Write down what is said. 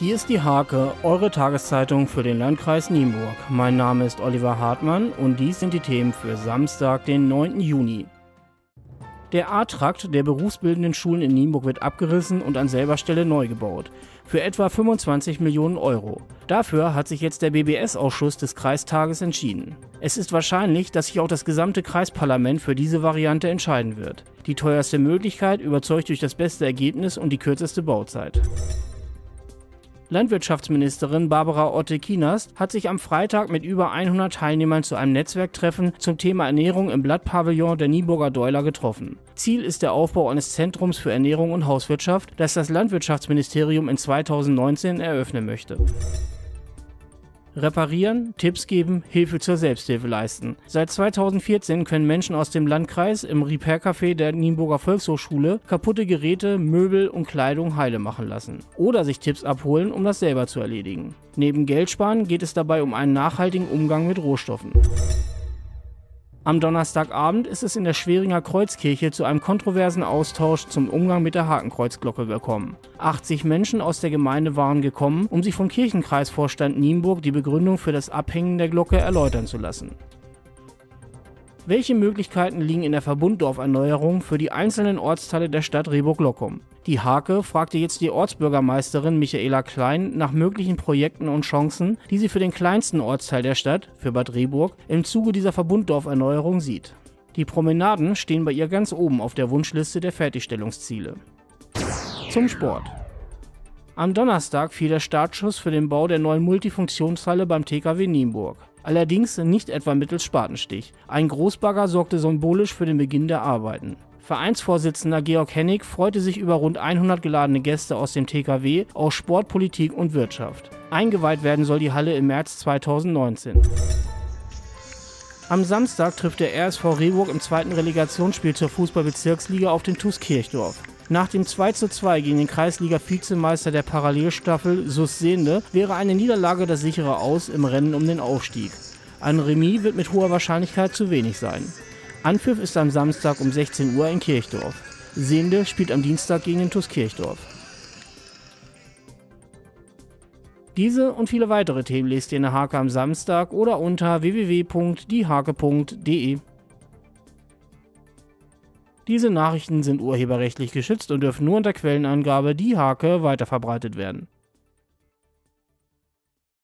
Hier ist die Hake, eure Tageszeitung für den Landkreis Nienburg. Mein Name ist Oliver Hartmann und dies sind die Themen für Samstag, den 9. Juni. Der A-Trakt der berufsbildenden Schulen in Nienburg wird abgerissen und an selber Stelle neu gebaut. Für etwa 25 Millionen Euro. Dafür hat sich jetzt der BBS-Ausschuss des Kreistages entschieden. Es ist wahrscheinlich, dass sich auch das gesamte Kreisparlament für diese Variante entscheiden wird. Die teuerste Möglichkeit überzeugt durch das beste Ergebnis und die kürzeste Bauzeit. Landwirtschaftsministerin Barbara Otte-Kienast hat sich am Freitag mit über 100 Teilnehmern zu einem Netzwerktreffen zum Thema Ernährung im Blattpavillon der Nieburger Deuler getroffen. Ziel ist der Aufbau eines Zentrums für Ernährung und Hauswirtschaft, das das Landwirtschaftsministerium in 2019 eröffnen möchte. Reparieren, Tipps geben, Hilfe zur Selbsthilfe leisten. Seit 2014 können Menschen aus dem Landkreis im Repair-Café der Nienburger Volkshochschule kaputte Geräte, Möbel und Kleidung heile machen lassen. Oder sich Tipps abholen, um das selber zu erledigen. Neben Geldsparen geht es dabei um einen nachhaltigen Umgang mit Rohstoffen. Am Donnerstagabend ist es in der Schweringer Kreuzkirche zu einem kontroversen Austausch zum Umgang mit der Hakenkreuzglocke gekommen. 80 Menschen aus der Gemeinde waren gekommen, um sich vom Kirchenkreisvorstand Nienburg die Begründung für das Abhängen der Glocke erläutern zu lassen. Welche Möglichkeiten liegen in der Verbunddorferneuerung für die einzelnen Ortsteile der Stadt Rehburg-Lockum? Die Hake fragte jetzt die Ortsbürgermeisterin Michaela Klein nach möglichen Projekten und Chancen, die sie für den kleinsten Ortsteil der Stadt, für Bad Rehburg, im Zuge dieser Verbunddorferneuerung sieht. Die Promenaden stehen bei ihr ganz oben auf der Wunschliste der Fertigstellungsziele. Zum Sport. Am Donnerstag fiel der Startschuss für den Bau der neuen Multifunktionshalle beim TKW Nienburg. Allerdings nicht etwa mittels Spatenstich. Ein Großbagger sorgte symbolisch für den Beginn der Arbeiten. Vereinsvorsitzender Georg Hennig freute sich über rund 100 geladene Gäste aus dem TKW aus Sport, Politik und Wirtschaft. Eingeweiht werden soll die Halle im März 2019. Am Samstag trifft der RSV Rehburg im zweiten Relegationsspiel zur Fußballbezirksliga auf den TuS Kirchdorf. Nach dem 2:2 gegen den Kreisliga-Vizemeister der Parallelstaffel SUS Sehende wäre eine Niederlage das sichere Aus im Rennen um den Aufstieg. Ein Remis wird mit hoher Wahrscheinlichkeit zu wenig sein. Anpfiff ist am Samstag um 16 Uhr in Kirchdorf. Sehende spielt am Dienstag gegen den TuS Kirchdorf. Diese und viele weitere Themen lest ihr in der Hake am Samstag oder unter www.diehake.de. Diese Nachrichten sind urheberrechtlich geschützt und dürfen nur unter Quellenangabe die Hake weiterverbreitet werden.